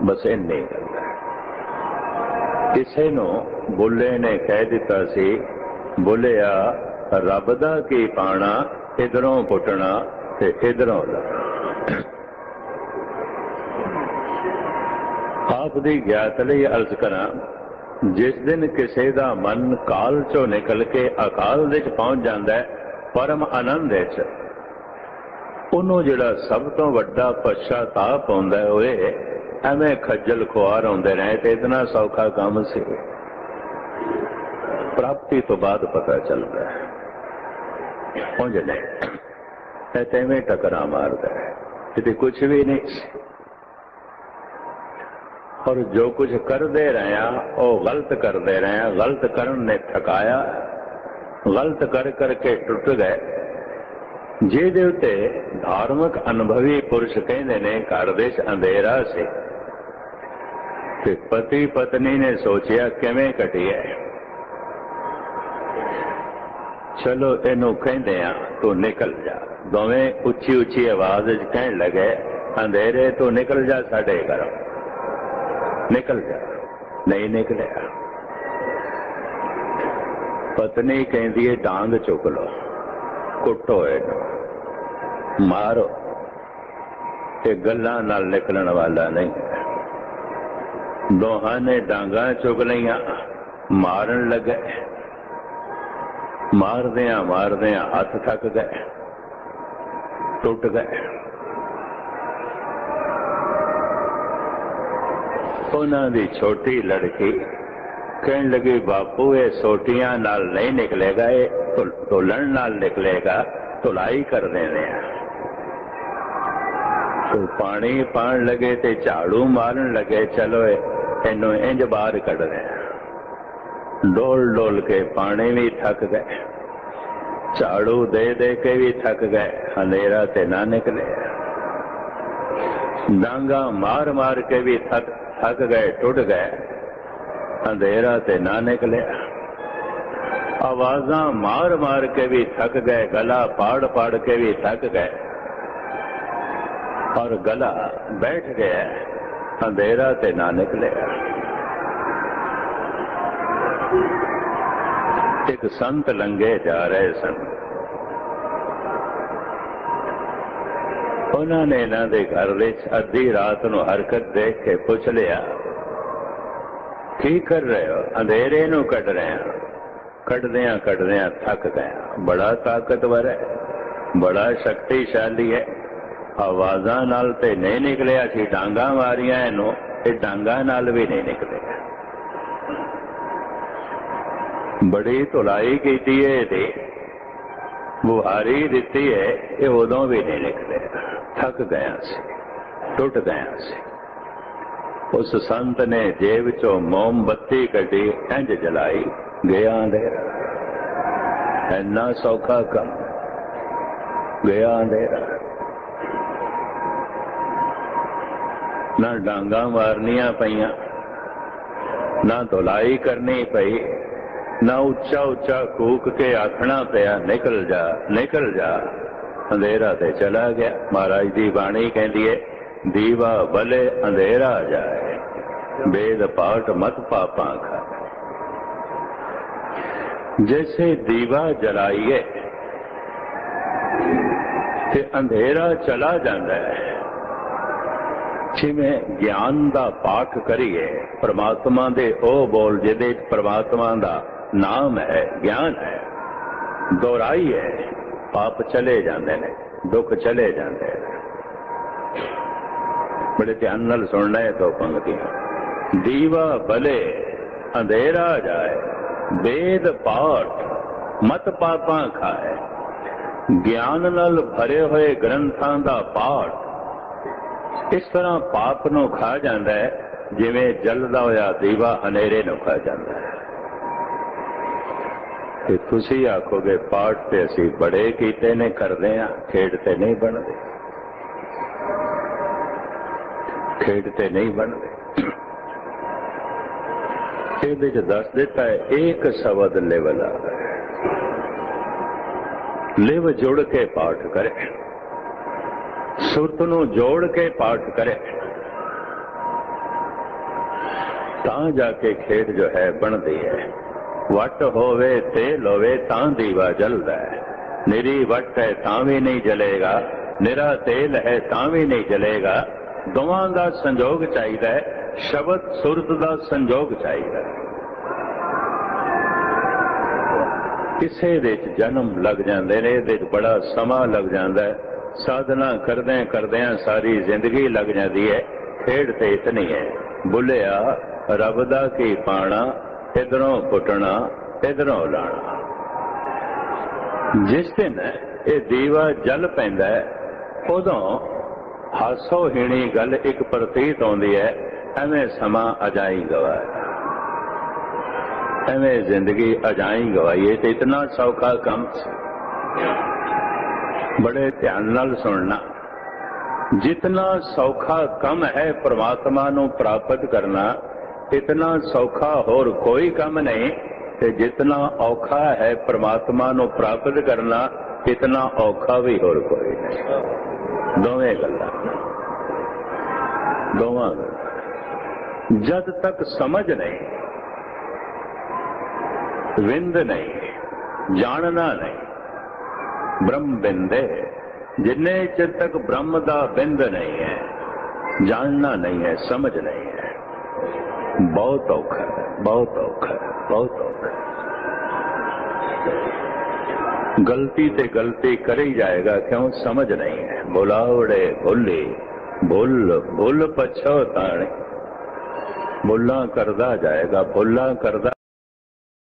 ਬਸ ਇੰਨੀ ਗੱਲ ਹੈ। ਕਿਸੇ ਨੂੰ ਬੁੱਲੇ ਨੇ ਕਹਿ ਦਿੱਤਾ ਸੀ, ਬੋਲਿਆ, ਰੱਬ ਦਾ ਕੀ ਪਾਣਾ, ਇਧਰੋਂ ਪੁੱਟਣਾ ਤੇ ਇਧਰੋਂ ਆਪ ਦੀ ਗਿਆਤ ਲਈ ਅਰਜ਼ ਕਰਾਂ, ਜਿਸ ਦਿਨ ਕਿਸੇ ਦਾ ਮਨ ਕਾਲ ਚੋਂ ਨਿਕਲ ਕੇ ਅਕਾਲ ਵਿੱਚ ਪਹੁੰਚ ਜਾਂਦਾ ਹੈ, ਪਰਮ ਆਨੰਦ ਵਿੱਚ, ਉਹਨੂੰ ਜਿਹੜਾ ਸਭ ਤੋਂ ਵੱਡਾ ਪਛਤਾਪ ਹੁੰਦਾ ਹੈ ਓਏ ਐਵੇਂ ਖੱਜਲ ਖੁਆਰ ਹੁੰਦੇ ਰਹੇ ਤੇ ਇਤਨਾ ਸੌਖਾ ਕੰਮ ਸੀ। ਪ੍ਰਾਪਤੀ ਤੋਂ ਬਾਅਦ ਪਤਾ ਚੱਲਦਾ ਹੈ। ਪਹੁੰਚ ਲੈ ਤੇ ਤੈਵੇਂ ਟਕਰਾ ਮਾਰਦਾ ਹੈ। ਤੇ ਕੁਝ ਵੀ ਨਹੀਂ ਸੀ। ਔਰ ਜੋ ਕੁਝ ਕਰਦੇ ਰਹੇ ਆ, ਉਹ ਗਲਤ ਕਰਦੇ ਰਹੇ ਆ। ਗਲਤ ਕਰਨ ਨੇ ਠਕਾਇਆ। ਗਲਤ ਕਰ ਕਰਕੇ ਟੁੱਟ ਗਏ। ਜਿਹਦੇ ਉਤੇ ਧਾਰਮਿਕ ਅਨੁਭਵੀ ਪੁਰਸ਼ ਕਹਿੰਦੇ ਨੇ, ਘਰ ਦੇ ਅੰਧੇਰਾ ਸੀ। ਤੇ ਪਤੀ ਪਤਨੀ ਨੇ ਸੋਚਿਆ ਕਿਵੇਂ ਕਟਿਆ ਚਲੋ ਇਹਨੂੰ ਕਹਿੰਦੇ ਆ, ਤੂੰ ਨਿਕਲ ਜਾ। ਦੋਵੇਂ ਉੱਚੀ ਉੱਚੀ ਆਵਾਜ਼ ਵਿੱਚ ਕਹਿਣ ਲੱਗੇ, ਅੰਧੇਰੇ, ਤੋਂ ਨਿਕਲ ਜਾ ਸਾਡੇ ਘਰੋਂ। ਨਿਕਲ ਜਾ। ਨਹੀਂ ਨਿਕਲਿਆ। ਪਤਨੀ ਕਹਿੰਦੀ ਏ, ਡਾਂਗ ਚੁੱਕ ਲੋ ਕੁੱਟੋ ਇਹਨੂੰ। ਮਾਰੋ। ਤੇ ਗੱਲਾਂ ਨਾਲ ਨਿਕਲਣ ਵਾਲਾ ਨਹੀਂ ਦੋਹਾਂ ਨੇ ਡਾਂਗਾ ਚੁੱਕ ਲਈਆਂ। ਮਾਰਨ ਲੱਗੇ। ਮਾਰਦਿਆਂ ਮਾਰਦਿਆਂ ਹੱਥ ਥੱਕ ਗਏ। ਟੁੱਟ ਗਏ। ਉਹਨਾਂ ਦੀ ਛੋਟੀ ਲੜਕੀ ਕਹਿਣ ਲੱਗੀ, ਬਾਪੂ, ਇਹ ਸੋਟੀਆਂ ਨਾਲ ਨਹੀਂ ਨਿਕਲੇਗਾ, ਇਹ ਤੋਲਣ ਨਾਲ ਨਿਕਲੇਗਾ। ਧੁਲਾਈ ਕਰ ਦੇਣੇ ਆ। ਤੋ ਪਾਣੀ ਪਾਣ ਲਗੇ ਤੇ ਝਾੜੂ ਮਾਰਨ ਲਗੇ, ਚਲੋ ਇਹਨੂੰ ਇੰਜ ਬਾਹਰ ਕੱਢਦੇ ਆ ਡੋਲ ਡੋਲ ਕੇ ਪਾਣੀ ਵੀ ਥੱਕ ਗਏ। ਝਾੜੂ ਦੇ ਦੇ ਕੇ ਵੀ ਥੱਕ ਗਏ। ਹਨੇਰਾ ਤੇ ਨਾ ਨਿਕਲੇ। ਡਾਂਗਾ ਮਾਰ ਮਾਰ ਕੇ ਵੀ ਥੱਕ ਥੱਕ ਗਏ, ਟੁੱਟ ਗਏ। ਅੰਧੇਰਾ ਤੇ ਨਾ ਨਿਕਲਿਆ ਆਵਾਜ਼ਾਂ ਮਾਰ ਮਾਰ ਕੇ ਵੀ ਥੱਕ ਗਏ, ਗਲਾ ਪਾੜ ਪਾੜ ਕੇ ਵੀ ਥੱਕ ਗਏ। ਔਰ ਗਲਾ ਬੈਠ ਗਿਆ। ਅੰਧੇਰਾ ਤੇ ਨਾ ਨਿਕਲਿਆ। ਇੱਕ ਸੰਤ ਲੰਗੇ ਜਾ ਰਹੇ ਸਨ। ਉਹਨਾਂ ਨੇ ਇਹਨਾਂ ਦੇ ਘਰ ਵਿੱਚ ਅੱਧੀ ਰਾਤ ਨੂੰ ਹਰਕਤ ਦੇਖ ਕੇ ਪੁੱਛ ਲਿਆ, ਕੀ ਕਰ ਰਹੇ ਹੋ? ਅੰਧੇਰੇ ਨੂੰ ਕੱਢ ਰਹੇ ਹਾਂ। ਕੱਢਦਿਆਂ ਕੱਢਦਿਆਂ ਥੱਕ ਗਏ ਬੜਾ ਤਾਕਤਵਰ ਹੈ। ਬੜਾ ਸ਼ਕਤੀਸ਼ਾਲੀ ਹੈ। ਆਵਾਜ਼ਾਂ ਨਾਲ ਤੇ ਨਹੀਂ ਨਿਕਲਿਆ ਸੀ, ਡਾਂਗਾ ਮਾਰੀਆਂ ਇਹਨੂੰ ਇਹ ਡਾਂਗਾ ਨਾਲ ਵੀ ਨਹੀਂ ਨਿਕਲਿਆ। ਬੜੀ ਧੁਲਾਈ ਕੀਤੀ ਹੈ ਇਹਦੀ। ਬੁਹਾਰੀ ਦਿੱਤੀ ਹੈ ਇਹ ਉਦੋਂ ਵੀ ਨਹੀਂ ਨਿਕਲਿਆ। ਥੱਕ ਗਿਆ ਸੀ, ਟੁੱਟ ਗਿਆ ਸੀ। ਉਸ ਸੰਤ ਨੇ ਜੇਬ ਚੋਂ ਮੋਮਬੱਤੀ ਕੱਢੀ, ਇੰਜ ਜਲਾਈ, ਗਿਆ ਅੰਧੇਰਾ। ਇੰਨਾ ਸੌਖਾ ਕੰਮ, ਗਿਆ ਅੰਧੇਰਾ। ਨਾ ਡਾਂਗਾ ਮਾਰਨੀਆਂ ਪਈਆਂ, ਨਾ ਧੁਲਾਈ ਕਰਨੀ ਪਈ, ਨਾ ਉੱਚਾ ਉੱਚਾ ਕੂਕ ਕੇ ਆਖਣਾ ਪਿਆ, ਨਿਕਲ ਜਾ ਨਿਕਲ ਜਾ। ਅੰਧੇਰਾ ਤੇ ਚਲਾ ਗਿਆ। ਮਹਾਰਾਜ ਦੀ ਬਾਣੀ ਕਹਿੰਦੀ ਏ, ਦੀਵਾ ਬਲੇ ਅੰਧੇਰਾ ਜਾਏ ਵੇਦ ਪਾਠ ਮਤ ਪਾਪਾਂ ਖਾ ਜੈਸੇ ਦੀਵਾ ਜਲਾਈਏ, ਤੇ ਅੰਧੇਰਾ ਚਲਾ ਜਾਂਦਾ ਹੈ। ਜਿਵੇਂ ਗਿਆਨ ਦਾ ਪਾਠ ਕਰੀਏ, ਪ੍ਰਮਾਤਮਾ ਦੇ ਉਹ ਬੋਲ ਜਿਹਦੇ ਪ੍ਰਮਾਤਮਾ ਦਾ ਨਾਮ ਹੈ, ਗਿਆਨ ਹੈ ਦੁਹਰਾਈ ਹੈ ਪਾਪ ਚਲੇ ਜਾਂਦੇ ਨੇ, ਦੁੱਖ ਚਲੇ ਜਾਂਦੇ ਨੇ। ਬੜੇ ਧਿਆਨ ਨਾਲ ਸੁਣਨਾ ਹੈ ਤੋਂ ਪੰਕਤੀਆਂ। ਦੀਵਾ ਬਲੇ, ਅੰਧੇਰਾ ਜਾਏ, ਵੇਦ ਪਾਠ, ਮਤ ਪਾਪਾਂ ਖਾਏ। ਗਿਆਨ ਨਾਲ ਭਰੇ ਹੋਏ ਗ੍ਰੰਥਾਂ ਦਾ ਪਾਠ ਇਸ ਤਰ੍ਹਾਂ ਪਾਪ ਨੂੰ ਖਾ ਜਾਂਦਾ ਹੈ, ਜਿਵੇਂ ਜਲਦਾ ਹੋਇਆ ਦੀਵਾ ਹਨੇਰੇ ਨੂੰ ਖਾ ਜਾਂਦਾ ਹੈ। ਤੇ ਤੁਸੀਂ ਆਖੋਗੇ, ਪਾਠ ਤੇ ਅਸੀਂ ਬੜੇ ਕੀਤੇ ਨੇ, ਕਰਦੇ ਆ ਖੇਡ ਤੇ ਨਹੀਂ ਬਣਦੇ। ਖੇਡ ਤੇ ਨਹੀਂ ਬਣਦੇ। ਇਹਦੇ ਚ ਦੱਸ ਦਿੱਤਾ ਹੈ ਇੱਕ ਸ਼ਬਦ ਲੈਵਲ ਆ ਲਿਵ ਜੁੜ ਕੇ ਪਾਠ ਕਰੇ। ਸੁਰਤ ਨੂੰ ਜੋੜ ਕੇ ਪਾਠ ਕਰੇ। ਤਾਂ ਜਾ ਕੇ ਖੇਡ ਜੋ ਹੈ ਬਣਦੀ ਹੈ। ਵਟ ਹੋਵੇ ਤੇਲ ਹੋਵੇ ਤਾਂ ਦੀਵਾ ਜਲਦਾ ਹੈ। ਨਿਰੀ ਵਟ ਹੈ ਤਾਂ ਵੀ ਨਹੀਂ ਜਲੇਗਾ। ਨਿਰਾ ਤੇਲ ਹੈ ਤਾਂ ਵੀ ਨਹੀਂ ਜਲੇਗਾ। ਦੋਵਾਂ ਦਾ ਸੰਜੋਗ ਚਾਹੀਦਾ ਹੈ। ਸ਼ਬਦ ਸੁਰਤ ਦਾ ਸੰਜੋਗ ਚਾਹੀਦਾ ਹੈ। ਕਿਸੇ ਦੇ ਚ ਜਨਮ ਲੱਗ ਜਾਂਦੇ ਨੇ, ਇਹਦੇ ਚ ਬੜਾ ਸਮਾਂ ਲੱਗ ਜਾਂਦਾ ਹੈ। ਸਾਧਨਾ ਕਰਦਿਆਂ ਕਰਦਿਆਂ ਸਾਰੀ ਜ਼ਿੰਦਗੀ ਲੱਗ ਜਾਂਦੀ ਹੈ। ਖੇਡ ਤੇ ਇਤਨੀ ਹੈ। ਬੁੱਲਿਆ, ਰੱਬ ਦਾ ਕੀ ਪਾਣਾ, ਇਧਰੋਂ ਪੁੱਟਣਾ ਇਧਰੋਂ ਲਾਣਾ। ਜਿਸ ਦਿਨ ਇਹ ਦੀਵਾ ਜਲ ਪੈਂਦਾ ਉਦੋਂ ਹਾਸੋ ਹੀਣੀ ਗੱਲ ਇੱਕ ਪ੍ਰਤੀਤ ਆਉਂਦੀ ਹੈ, ਐਵੇਂ ਸਮਾਂ ਅਜਾਈ ਗਵਾਇਆ ਐਵੇਂ ਜ਼ਿੰਦਗੀ ਅਜਾਈ ਗਵਾਈਏ ਤੇ ਇਤਨਾ ਸੌਖਾ ਕੰਮ ਸੀ। ਬੜੇ ਧਿਆਨ ਨਾਲ ਸੁਣਨਾ। ਜਿਤਨਾ ਸੌਖਾ ਕੰਮ ਹੈ ਪ੍ਰਮਾਤਮਾ ਨੂੰ ਪ੍ਰਾਪਤ ਕਰਨਾ ਇਤਨਾ ਸੌਖਾ ਹੋਰ ਕੋਈ ਕੰਮ ਨਹੀਂ, ਤੇ ਜਿਤਨਾ ਔਖਾ ਹੈ ਪ੍ਰਮਾਤਮਾ ਨੂੰ ਪ੍ਰਾਪਤ ਕਰਨਾ ਇਤਨਾ ਔਖਾ ਵੀ ਹੋਰ ਕੋਈ ਨਹੀਂ। ਦੋਵੇਂ ਗੱਲਾਂ। ਦੋਵਾਂ ਗੱਲਾਂ। ਜਦ ਤੱਕ ਸਮਝ ਨਹੀਂ, ਵਿੰਦ ਨਹੀਂ, ਜਾਣਨਾ ਨਹੀਂ ਬ੍ਰਹਮ ਬਿੰਦੇ। ਜਿੰਨੇ ਚਿਰ ਤੱਕ ਬ੍ਰਹਮ ਦਾ ਬਿੰਦ ਨਹੀਂ ਹੈ, ਜਾਣਨਾ ਨਹੀਂ ਹੈ, ਸਮਝ ਨਹੀਂ ਹੈ। ਬਹੁਤ ਔਖਾ ਬਹੁਤ ਔਖਾ ਬਹੁਤ ਔਖਾ। ਗਲਤੀ ਤੇ ਗਲਤੀ ਕਰੀ ਜਾਏਗਾ, ਕਿਉਂ? ਸਮਝ ਨਹੀਂ ਹੈ। ਬੁਲਾਵੜੇ ਭੁੱਲੇ ਭੁੱਲ ਭੁੱਲ ਪਛੋਤਾਣੇ ਭੁੱਲਾਂ ਕਰਦਾ ਜਾਏਗਾ ਭੁੱਲਾਂ ਕਰਦਾ